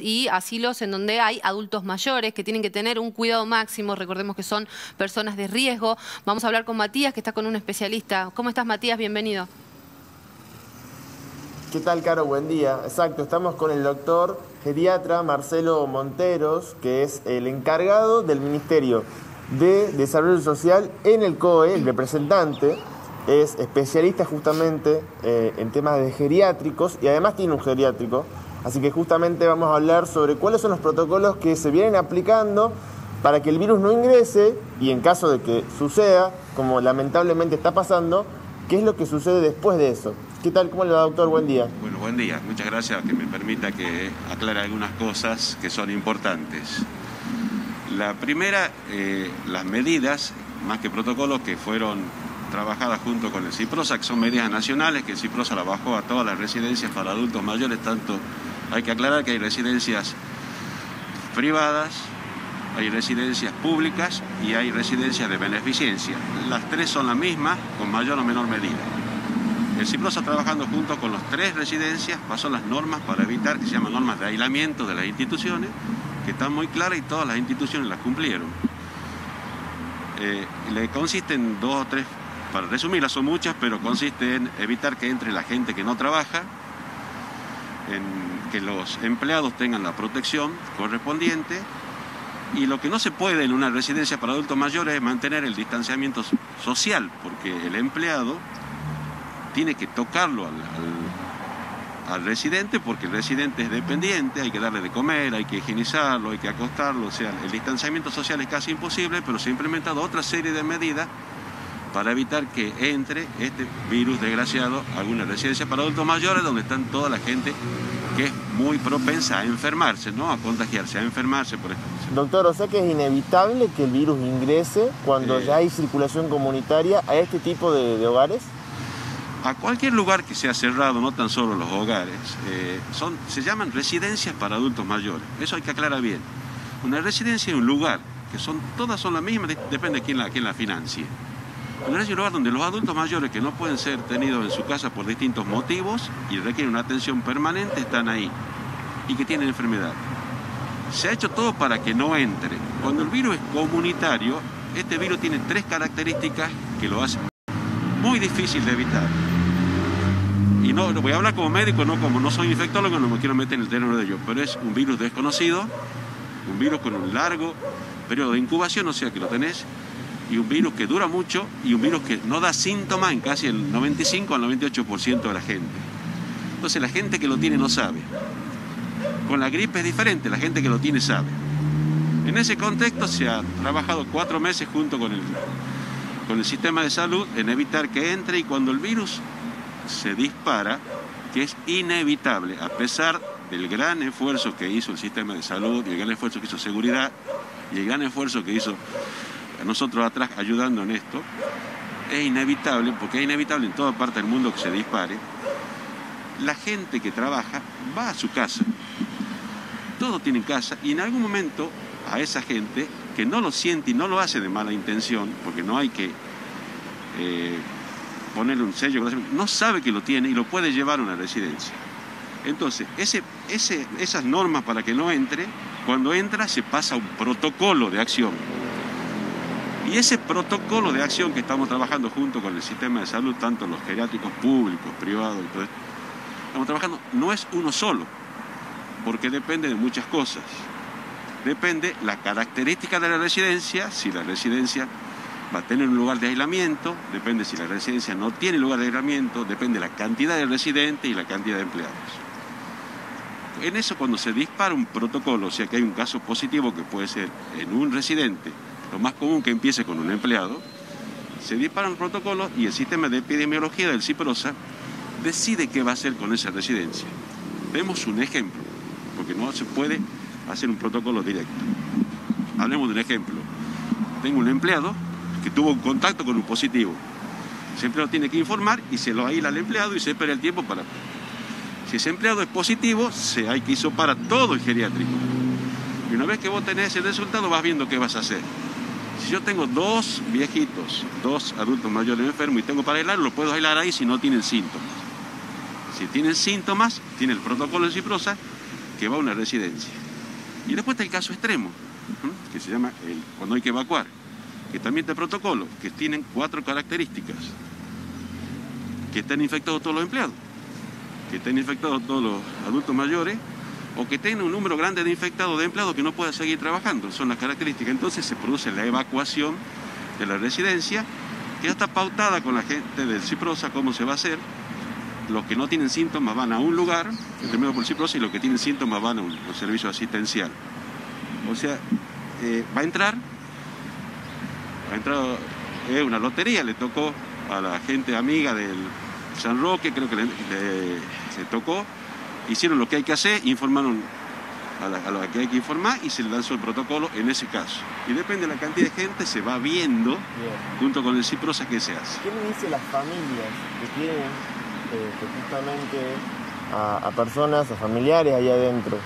y asilos en donde hay adultos mayores que tienen que tener un cuidado máximo, recordemos que son personas de riesgo. Vamos a hablar con Matías, que está con un especialista. ¿Cómo estás, Matías? Bienvenido. ¿Qué tal, Caro? Buen día. Exacto, estamos con el doctor geriatra Marcelo Monteros, que es el encargado del Ministerio de Desarrollo Social en el COE, el representante, es especialista justamente eh, en temas de geriátricos y además tiene un geriátrico Así que justamente vamos a hablar sobre cuáles son los protocolos que se vienen aplicando para que el virus no ingrese y en caso de que suceda, como lamentablemente está pasando, qué es lo que sucede después de eso. ¿Qué tal? ¿Cómo le va, doctor? Buen día. Bueno, buen día. Muchas gracias que me permita que aclare algunas cosas que son importantes. La primera, eh, las medidas, más que protocolos, que fueron trabajadas junto con el CIPROSA, que son medidas nacionales, que el CIPROSA la bajó a todas las residencias para adultos mayores, tanto hay que aclarar que hay residencias privadas, hay residencias públicas y hay residencias de beneficencia. Las tres son las mismas, con mayor o menor medida. El CIPROS está trabajando junto con las tres residencias, pasó las normas para evitar, que se llaman normas de aislamiento de las instituciones, que están muy claras y todas las instituciones las cumplieron. Eh, le consisten dos o tres, para resumirlas son muchas, pero consiste en evitar que entre la gente que no trabaja, en que los empleados tengan la protección correspondiente y lo que no se puede en una residencia para adultos mayores es mantener el distanciamiento social, porque el empleado tiene que tocarlo al, residente, porque el residente es dependiente, hay que darle de comer, hay que higienizarlo, hay que acostarlo, o sea, el distanciamiento social es casi imposible, pero se ha implementado otra serie de medidas para evitar que entre este virus desgraciado a alguna residencia para adultos mayores donde están toda la gente que es muy propensa a enfermarse, ¿no? A contagiarse, a enfermarse por esto. Doctor, o sea que es inevitable que el virus ingrese cuando ya hay circulación comunitaria a este tipo de, hogares? A cualquier lugar que sea cerrado, no tan solo los hogares, eh, son, se llaman residencias para adultos mayores. Eso hay que aclarar bien. Una residencia es un lugar, que son, todas son las mismas, depende de quién la, quién la financie. Es un lugar donde los adultos mayores que no pueden ser tenidos en su casa por distintos motivos y requieren una atención permanente están ahí y que tienen enfermedad. Se ha hecho todo para que no entre. Cuando el virus es comunitario, este virus tiene tres características que lo hacen muy difícil de evitar. Y no voy a hablar como médico, no como no soy infectólogo, no me quiero meter en el terreno de ello, pero es un virus desconocido, un virus con un largo periodo de incubación, o sea que lo tenés y un virus que dura mucho y un virus que no da síntomas en casi el 95 al 98% de la gente. Entonces la gente que lo tiene no sabe. Con la gripe es diferente, la gente que lo tiene sabe. En ese contexto se ha trabajado cuatro meses junto con el, con el sistema de salud en evitar que entre y cuando el virus se dispara, que es inevitable, a pesar del gran esfuerzo que hizo el sistema de salud el gran esfuerzo que hizo seguridad y el gran esfuerzo que hizo nosotros atrás ayudando en esto, es inevitable, porque es inevitable en toda parte del mundo que se dispare, la gente que trabaja va a su casa. Todos tienen casa y en algún momento a esa gente que no lo siente y no lo hace de mala intención, porque no hay que eh, ponerle un sello, no sabe que lo tiene y lo puede llevar a una residencia. Entonces, esas normas para que no entre, cuando entra se pasa un protocolo de acción y ese protocolo de acción que estamos trabajando junto con el sistema de salud, tanto los geriátricos públicos, privados y todo estamos trabajando, no es uno solo, porque depende de muchas cosas. Depende la característica de la residencia, si la residencia va a tener un lugar de aislamiento, depende si la residencia no tiene lugar de aislamiento, depende la cantidad de residentes y la cantidad de empleados. En eso cuando se dispara un protocolo, o sea que hay un caso positivo que puede ser en un residente, lo más común que empiece con un empleado, se disparan protocolos y el sistema de epidemiología del CIPROSA decide qué va a hacer con esa residencia. Vemos un ejemplo, porque no se puede hacer un protocolo directo. Hablemos de un ejemplo. Tengo un empleado que tuvo un contacto con un positivo. Ese empleado tiene que informar y se lo aísla al empleado y se espera el tiempo para... Si ese empleado es positivo, se hay que para todo el geriátrico. Y una vez que vos tenés el resultado, vas viendo qué vas a hacer. Si yo tengo dos viejitos, dos adultos mayores enfermos y tengo para aislar, lo puedo aislar ahí si no tienen síntomas. Si tienen síntomas, tiene el protocolo de ciprosa que va a una residencia. Y después está el caso extremo, que se llama el, cuando hay que evacuar, que también está protocolo, que tienen cuatro características. Que estén infectados todos los empleados, que estén infectados todos los adultos mayores, o que tengan un número grande de infectados de empleados que no puedan seguir trabajando. Son las características. Entonces se produce la evacuación de la residencia, que ya está pautada con la gente del CIPROSA cómo se va a hacer. Los que no tienen síntomas van a un lugar, determinado por el CIPROSA, y los que tienen síntomas van a un, servicio asistencial. O sea, eh, va a entrar, va a entrar, es una lotería, le tocó a la gente amiga del San Roque, creo que se tocó, hicieron lo que hay que hacer, informaron a, lo que hay que informar y se lanzó el protocolo en ese caso. Y depende de la cantidad de gente, se va viendo junto con el CIPROSA qué se hace. ¿Qué le dice las familias que tienen eh, justamente a, personas, a familiares ahí adentro?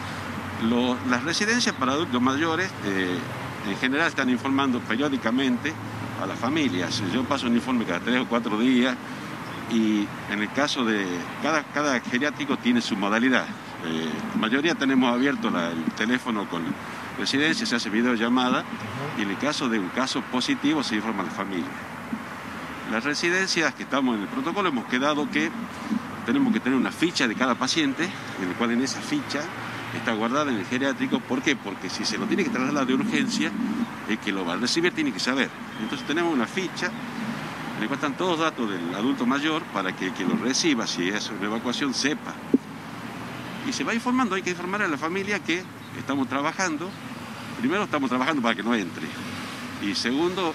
las residencias para adultos mayores eh, en general están informando periódicamente a las familias. Yo paso un informe cada tres o cuatro días y en el caso de cada, cada geriátrico tiene su modalidad. Eh, la mayoría tenemos abierto el teléfono con residencia, se hace videollamada y en el caso de un caso positivo se informa a la familia. Las residencias que estamos en el protocolo hemos quedado que tenemos que tener una ficha de cada paciente, en el cual en esa ficha está guardada en el geriátrico. ¿Por qué? Porque si se lo tiene que trasladar de urgencia, el que lo va a recibir tiene que saber. Entonces tenemos una ficha le cuentan todos los datos del adulto mayor para que que lo reciba, si es una evacuación, sepa. Y se va informando, hay que informar a la familia que estamos trabajando. Primero estamos trabajando para que no entre. Y segundo,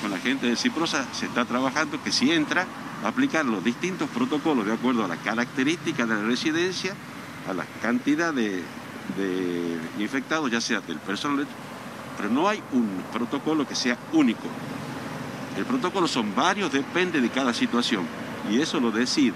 con la gente de Ciprosa se está trabajando que si entra, aplicar los distintos protocolos de acuerdo a la característica de la residencia, a la cantidad de infectados, ya sea del personal, pero no hay un protocolo que sea único. El protocolo son varios, depende de cada situación. Y eso lo decide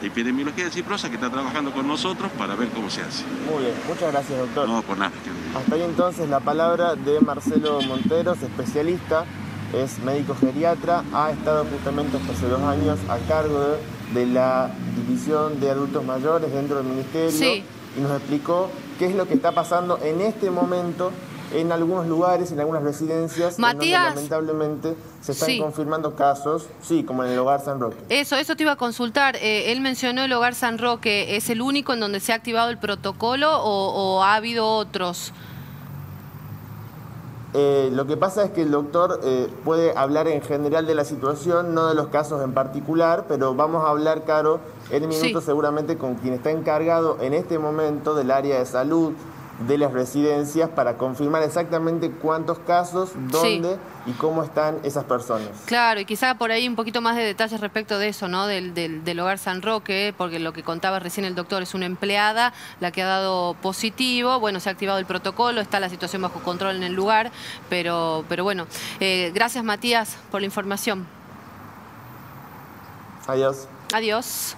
la epidemiología de Ciprosa que está trabajando con nosotros para ver cómo se hace. Muy bien, muchas gracias doctor. No, por nada. Hasta ahí entonces la palabra de Marcelo Monteros, especialista, es médico geriatra, ha estado justamente hace dos años a cargo de, la división de adultos mayores dentro del ministerio y nos explicó qué es lo que está pasando en este momento en algunos lugares, en algunas residencias, Matías, lamentablemente se están confirmando casos, sí, como en el Hogar San Roque. Eso, eso te iba a consultar. Eh, él mencionó el Hogar San Roque. ¿Es el único en donde se ha activado el protocolo o, ha habido otros? Eh, lo que pasa es que el doctor eh, puede hablar en general de la situación, no de los casos en particular, pero vamos a hablar, Caro, en minuto seguramente con quien está encargado en este momento del área de salud, de las residencias para confirmar exactamente cuántos casos, dónde y cómo están esas personas. Claro, y quizá por ahí un poquito más de detalles respecto de eso, ¿no? Del, del, hogar San Roque, porque lo que contaba recién el doctor es una empleada, la que ha dado positivo, bueno, se ha activado el protocolo, está la situación bajo control en el lugar, pero, pero bueno, eh, gracias Matías por la información. Adiós. Adiós.